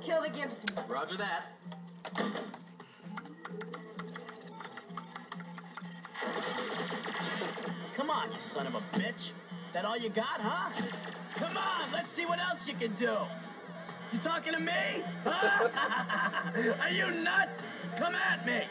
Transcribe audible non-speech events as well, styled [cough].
Kill the Gibson. Roger that. Come on, you son of a bitch. Is that all you got, huh? Come on, let's see what else you can do. You talking to me? Huh? [laughs] Are you nuts? Come at me.